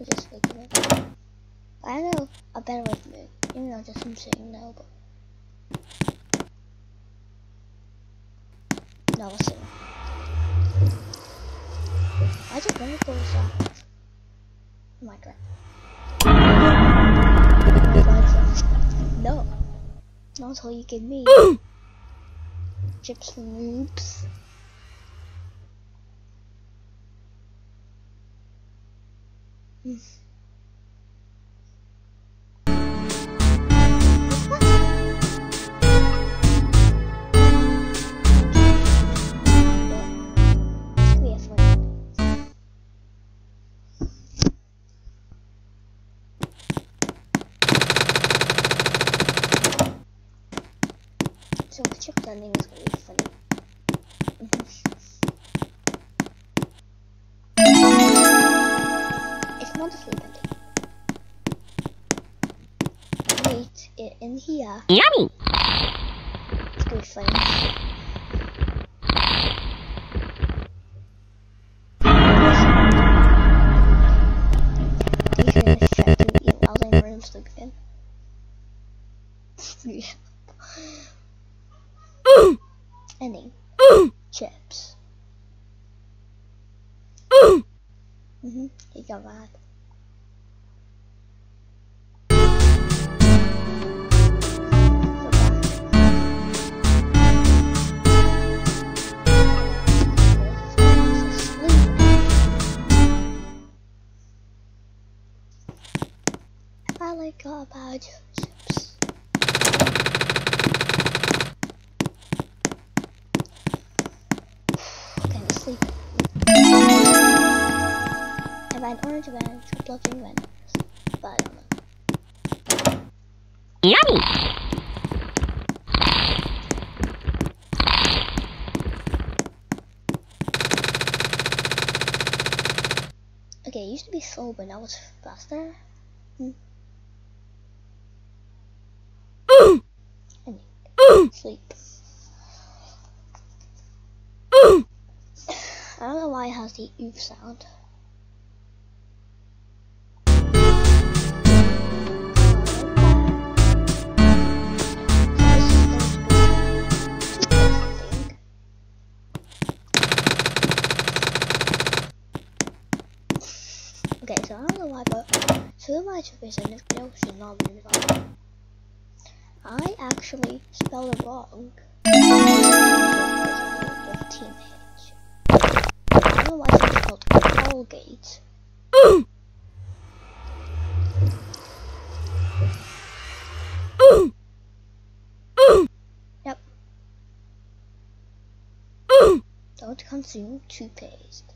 No, listen. I don't know a better way to move. Even though I just am saying now, but no. I just want to go off. Minecraft. No. Not all you give me. Chips and noobs. Mm. here. Yummy! It's gonna be. Ending. Chips. mm-hmm. He got mad. I like about chips. an orange van for plugging vendors. But I don't know. Yummy! Okay, it used to be slow, but now it's faster. Hmm. Sleep. I don't know why it has the oof sound. too much of this and this bill should not be. I actually spelled it wrong. With teenage. I don't know why it's called Colgate. yep. Don't consume toothpaste.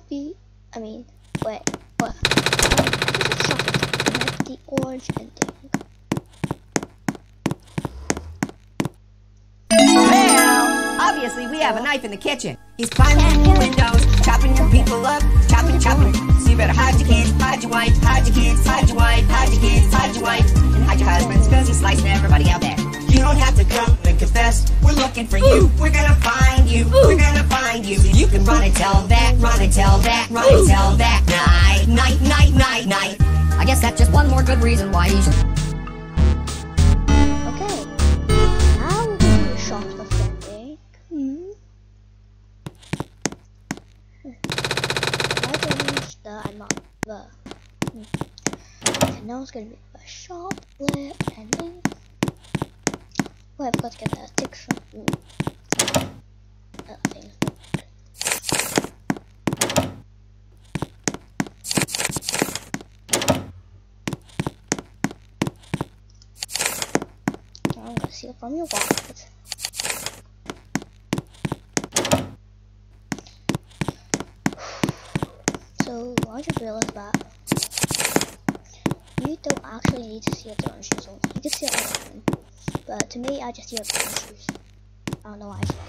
I mean, what? Think it's the orange ending. Well, obviously we have a knife in the kitchen. He's climbing your windows, chopping your people up, chopping, chopping. So you better hide your kids, hide your wife, hide your kids, hide your wife, hide your kids, hide your wife, and hide your husbands, cause he's slicing everybody else. You. Don't have to come and confess. We're looking for you. We're gonna find you. We're gonna find you. You can run and tell that, run and tell that, run and tell that. Night, night, night, night, night. I guess that's just one more good reason why you should. Okay. Now we're going to do shock defending. Hmm. I changed the I'm not the. Hmm. Okay, now it's gonna be a sharp flip ending. Oh, I've got to get that tick. That. Now I'm gonna steal from your wallet. So I just realized that you don't actually need to see the orange shoes. You can see it on your own. But to me, I just see the orange shoes. I don't know why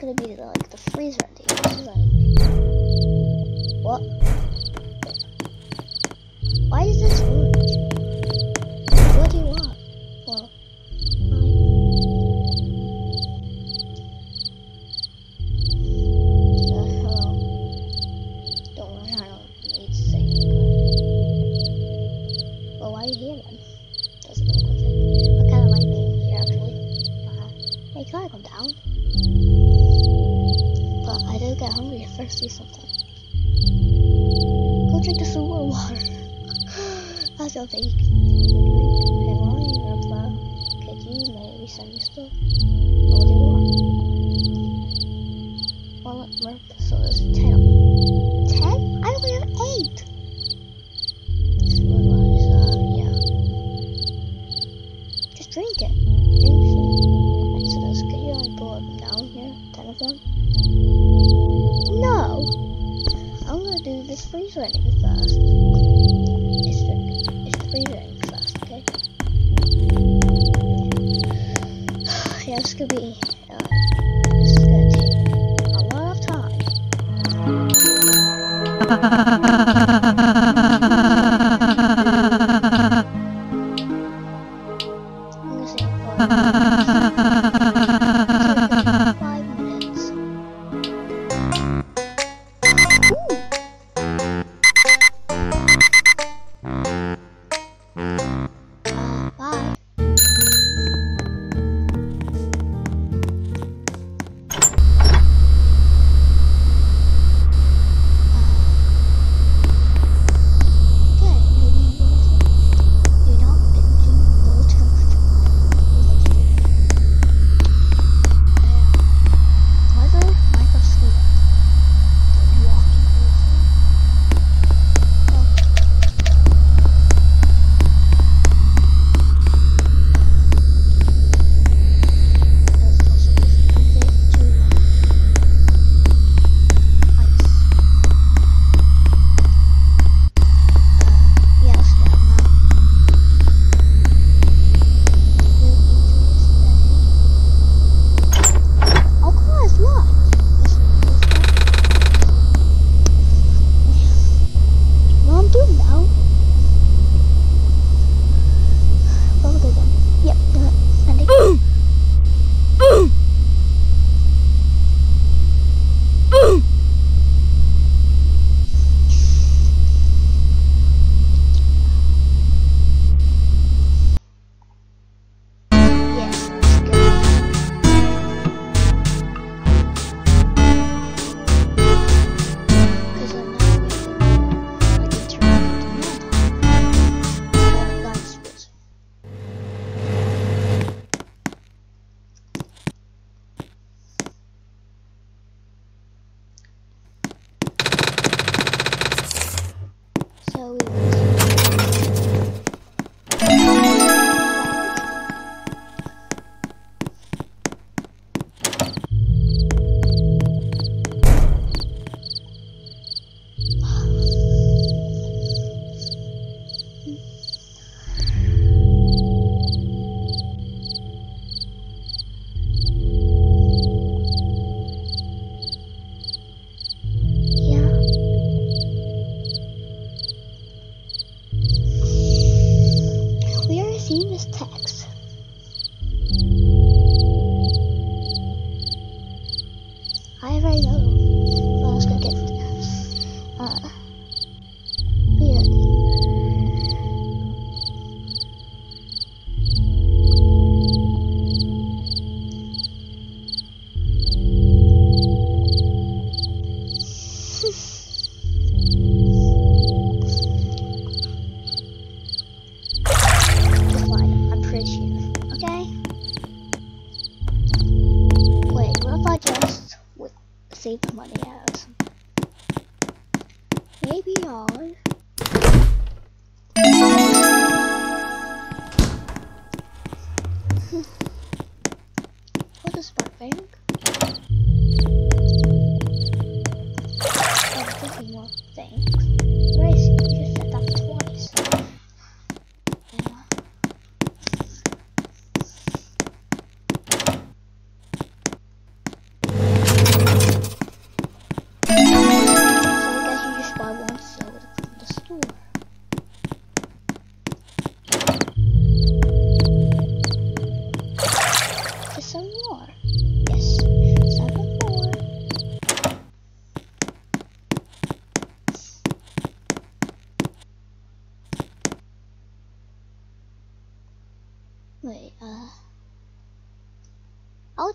gonna be like the freezer ending. This is like what? Why is this?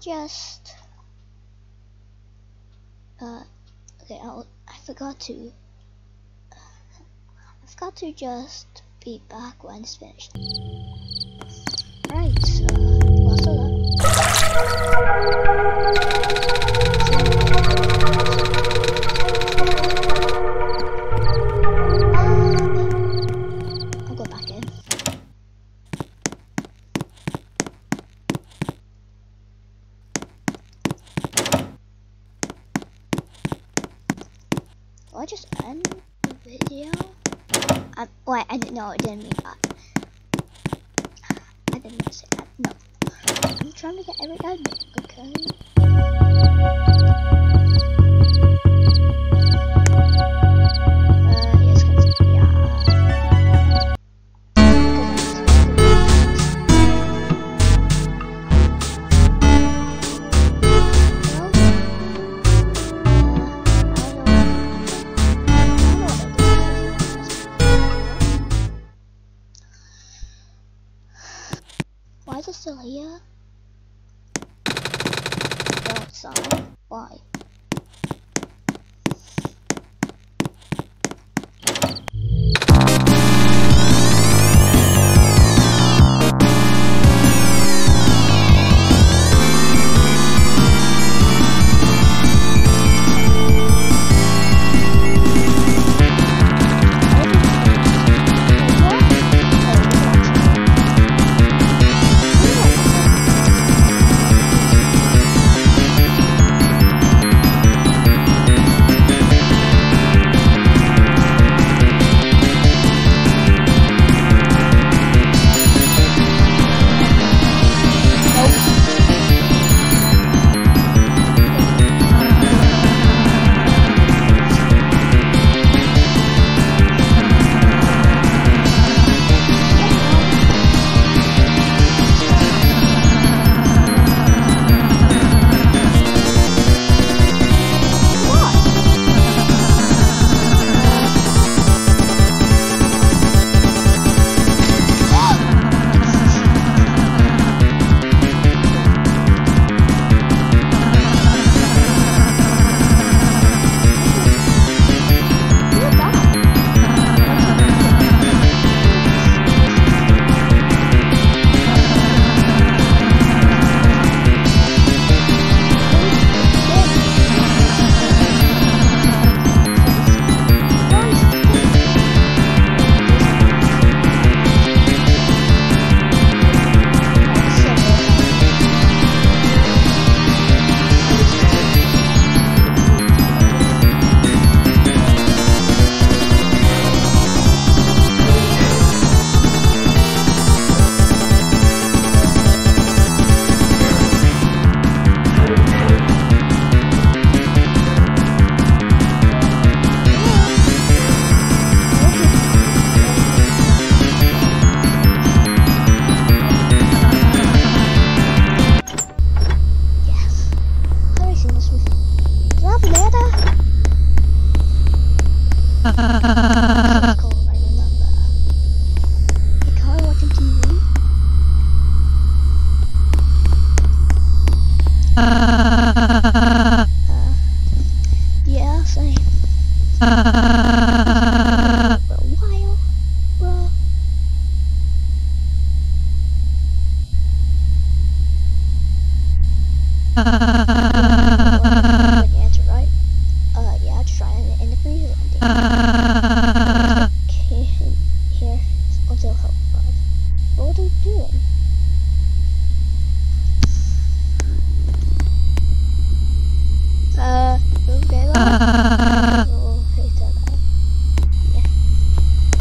just uh, okay I'll, I forgot to uh, I forgot to just be back when it's finished. Right so, still here? Go outside. Why?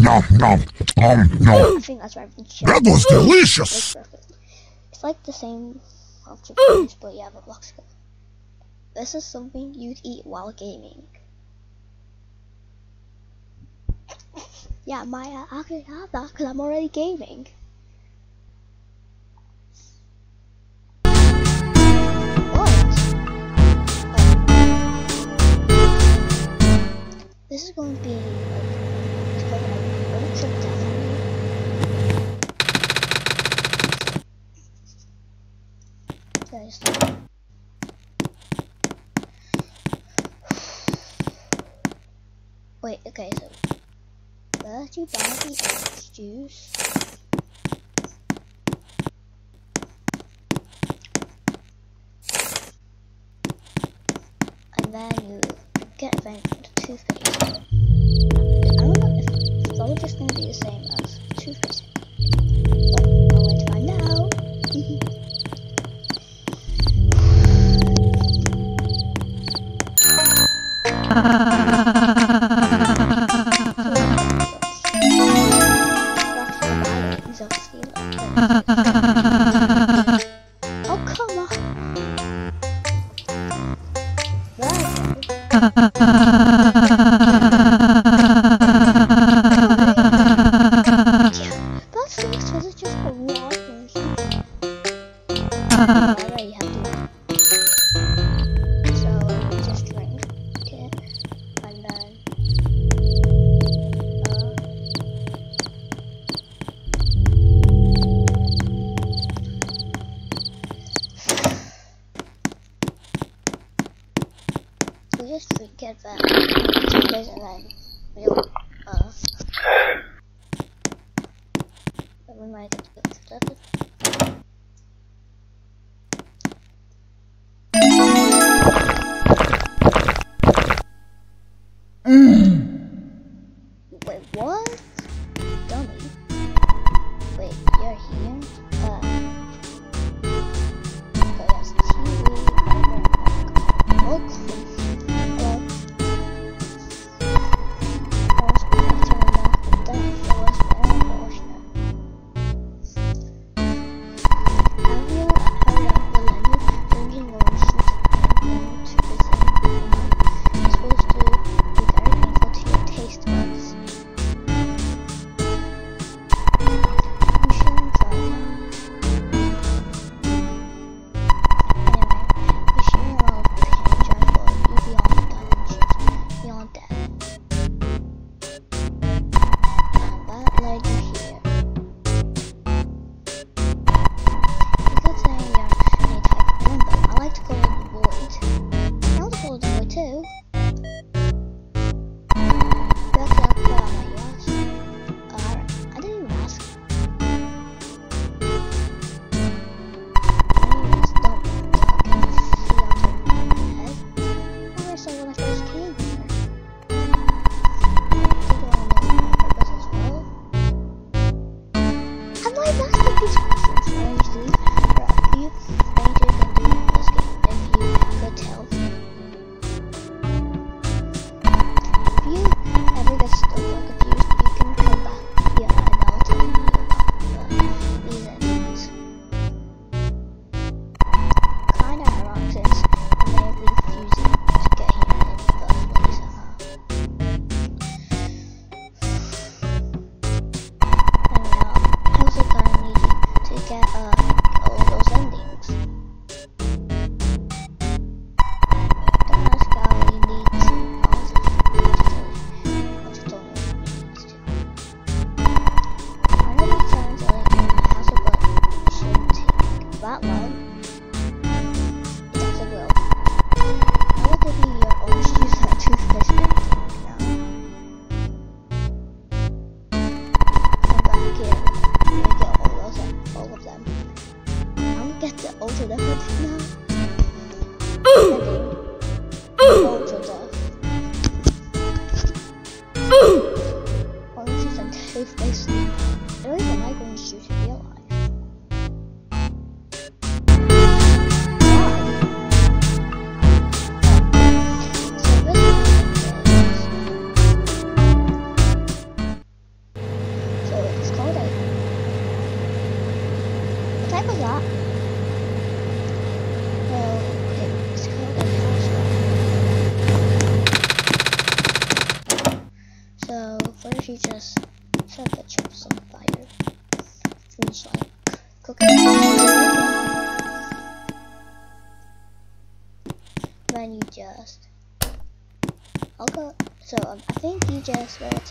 nom, nom, nom, nom. I think that's right. That was delicious. It's like the same object, but you have a box. This is something you'd eat while gaming. yeah, Maya, I can have that because I'm already gaming. What? This is going to be like Wait, okay, so where do juice? And then you get them toothpaste think it's going to be the same as two percent. But I'll to find out.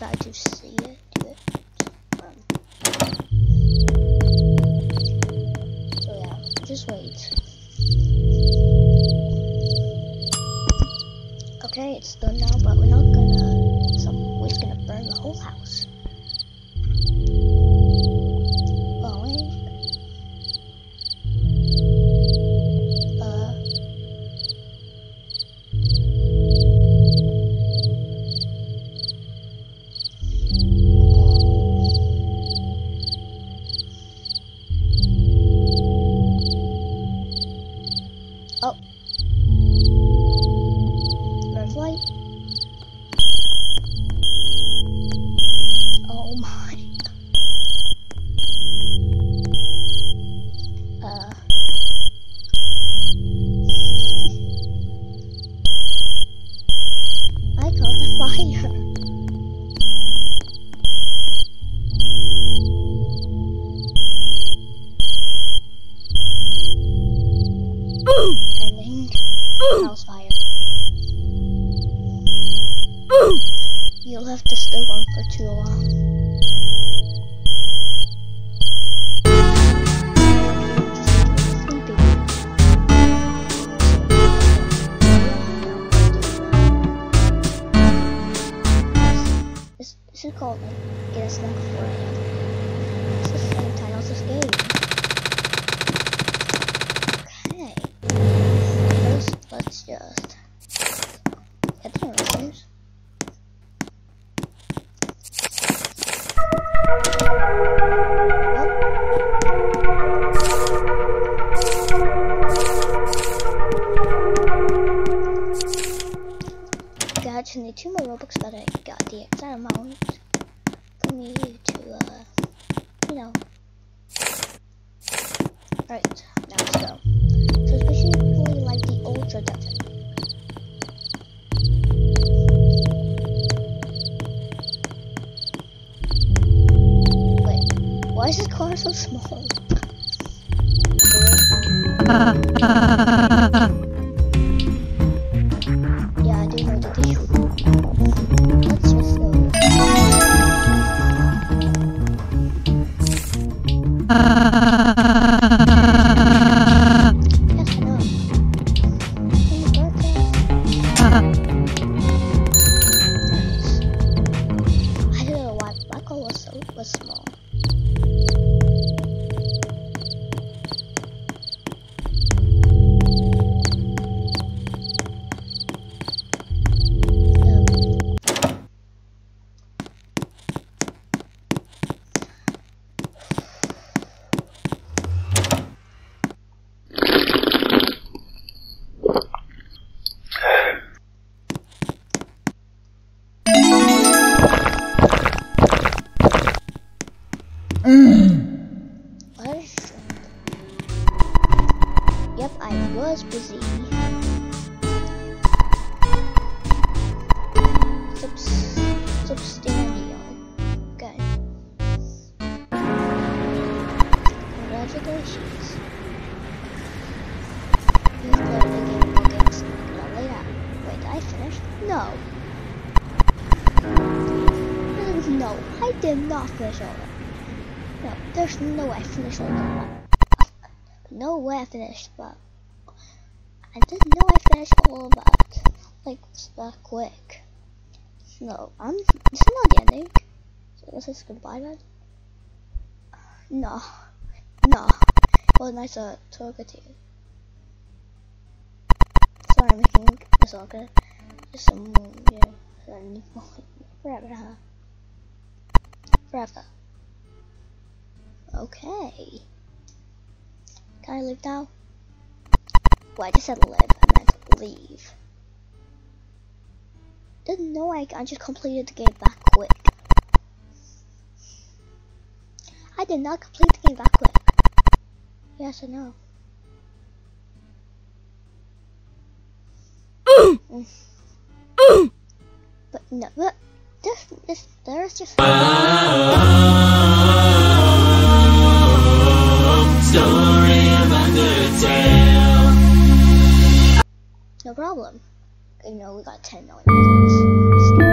outside to Woo! No way I finished, but I didn't know I finished all of that, like, that quick. No, I'm, it's not the ending. So I guess it's goodbye then. No, no. Well, nice uh, talking to you. Sorry, I'm making this soccer. Just some, you know, forever, huh? Forever. Okay. Can I leave now? Well, I just said live, I meant leave. Didn't know I, I just completed the game that quick. I did not complete the game that quick. Yes, I know. But no, but this, there's just. Problem. You know, we got 10 million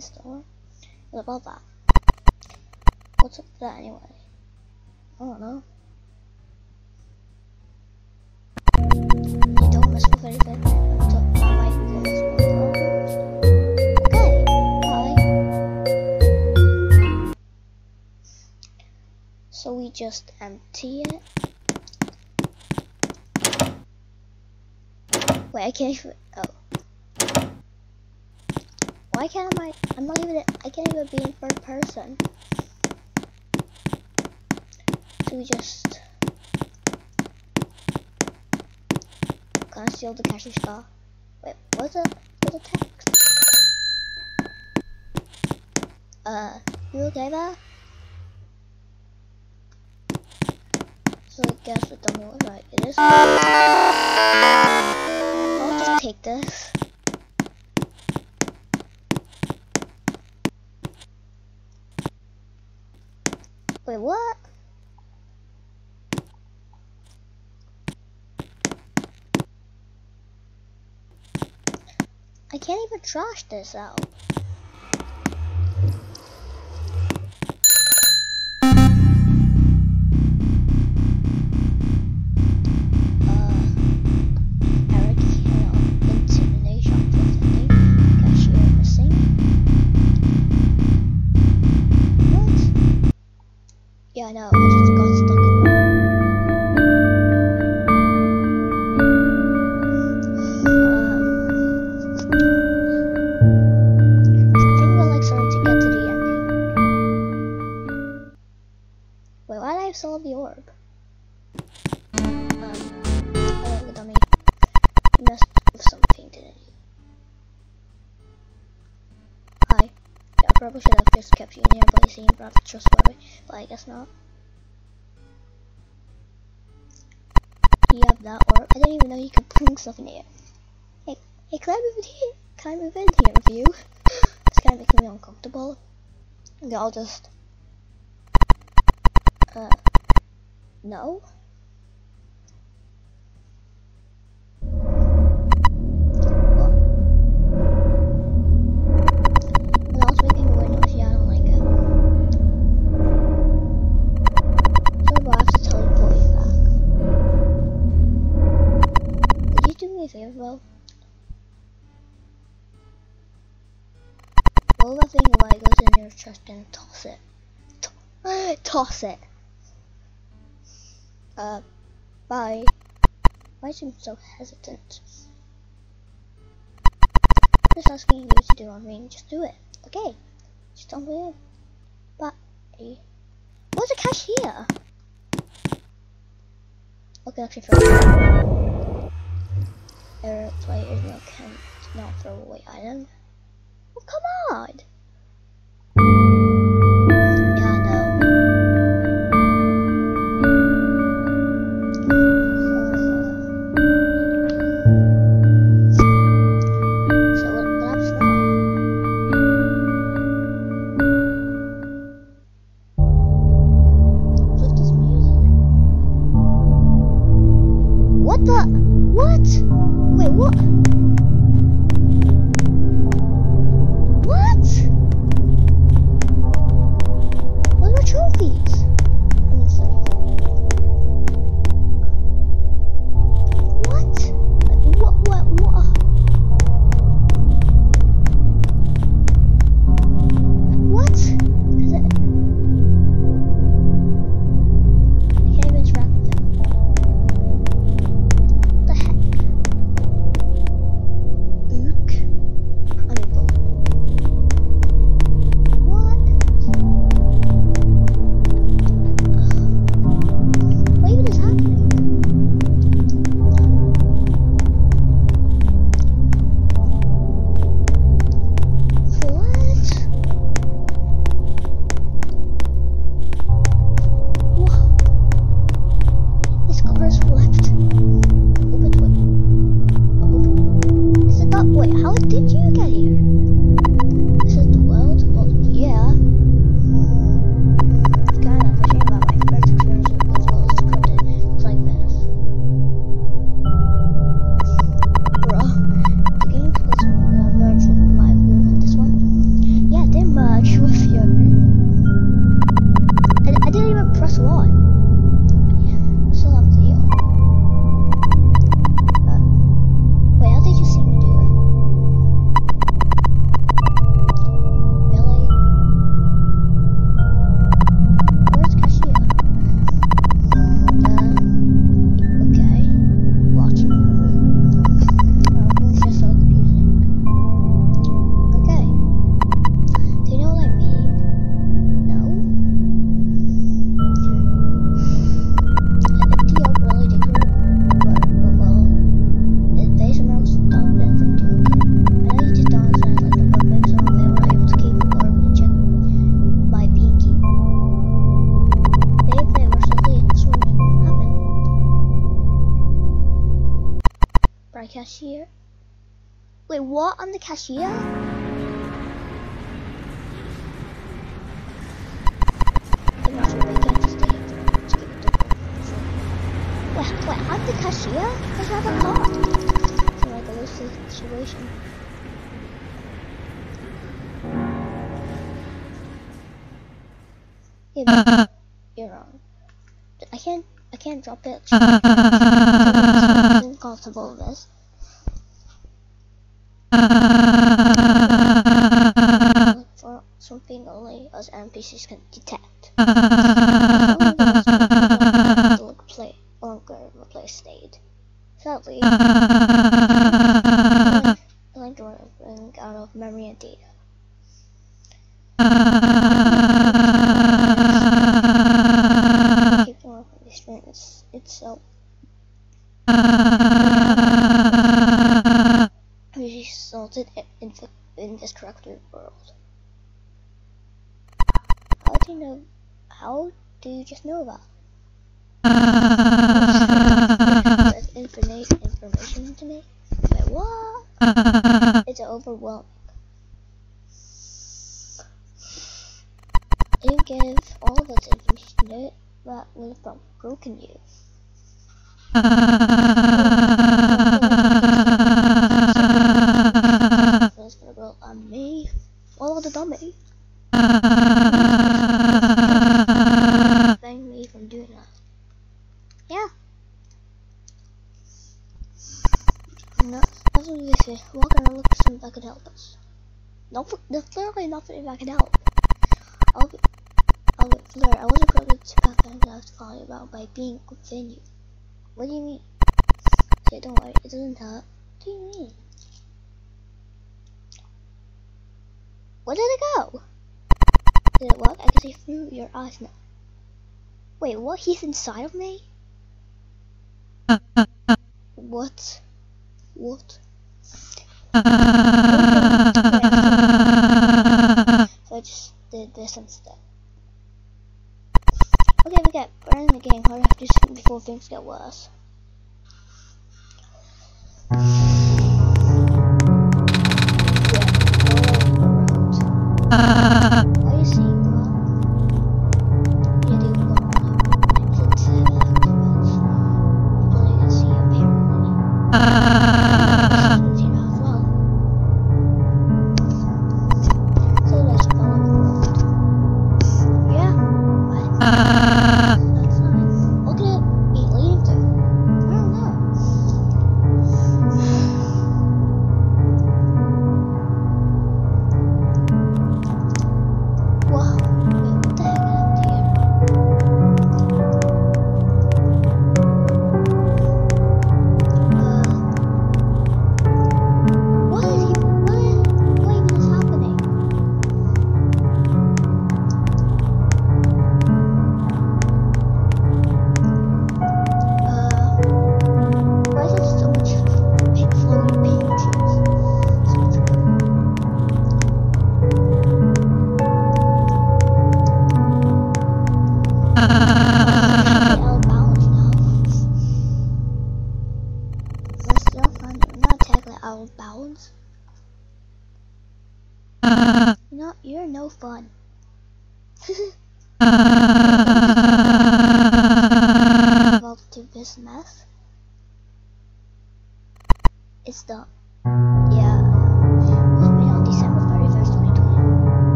Store. What about that? What's up with that anyway? I don't know. You don't mess with anything. Okay, bye. So we just empty it. Wait, I can't even. Oh. Why can't I? I'm not even. I can't even be in third person. So we just conceal the cache star. Wait, what's the what's the text? Uh, you okay there? So I guess with the was right. It is. I'll just take this. Wait, what? I can't even trash this out. Just kept you you seem rather trustworthy, but I guess not. You have that orb. I didn't even know you could bring stuff in here. Hey, hey, can I move in here? Can I move in here with you? It's kind of making me uncomfortable. Okay, I'll just. Uh. No? anything as well. Roll that thing while it goes in your chest and toss it. To toss it. Uh, bye. Why is he so hesitant? Just asking you to do one mean, just do it. Okay. Just don't be But bye. What's a cash here? Okay, actually, error player is not count not throw away item. Well, come on! You're wrong. I can't, I can't drop it. I'm comfortable with this. For something only us NPCs can detect. just know about? not, nothing we can say. We're gonna look for something that could help us. No, there's literally nothing that can help. I'll be, I'll be clear. I wasn't going to path that I was talking about by being within you. What do you mean? Okay, don't worry, it doesn't hurt. What do you mean? Where did it go? Did it work? I can see through your eyes now. Wait, what? He's inside of me? what? What? so I just did this instead. Okay, we get we're in the game. Hurry up just before things get worse.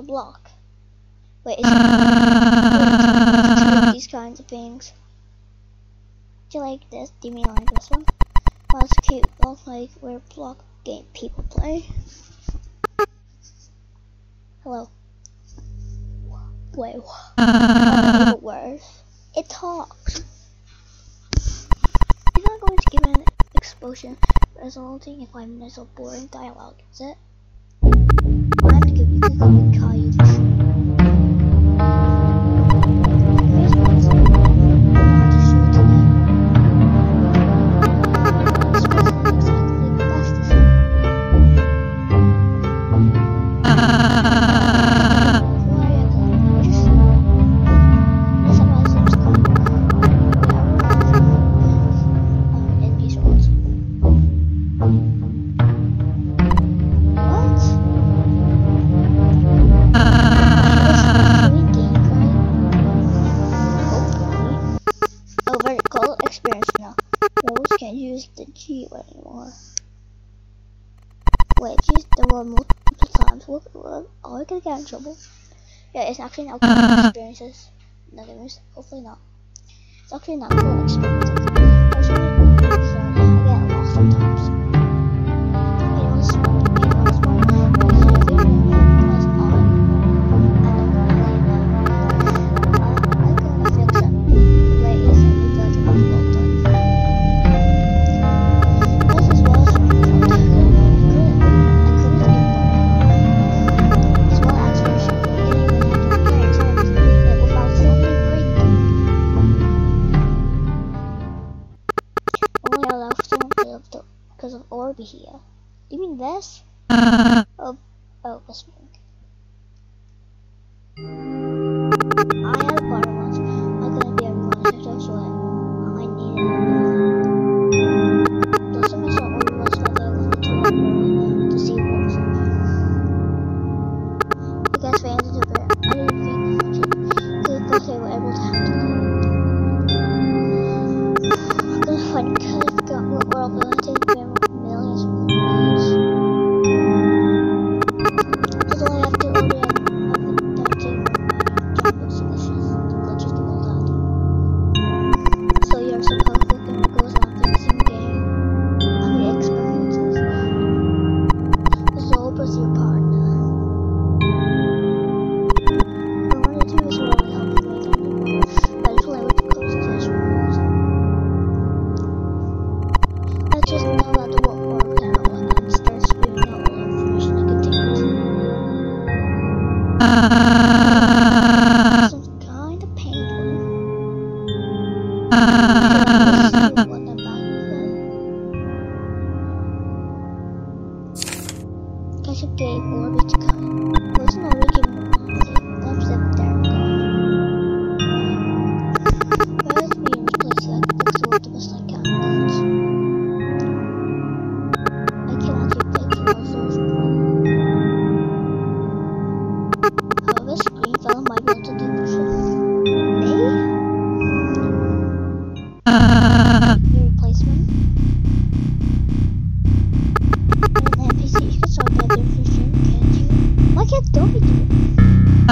A block. Wait, is it these kinds of things? Do you like this? Do you mean like this one? Oh, it's cute. Looks like where block game people play. Hello. Wait, what? Oh, it worse. It talks. It's not going to give an explosion resulting in five minutes of boring dialogue, is it? I'm gonna give you trouble. Yeah, it's actually not cool experiences. No, there is hopefully not. It's actually not cool experiences. Actually, experiences. I get lost sometimes. Oh, oh, it was me.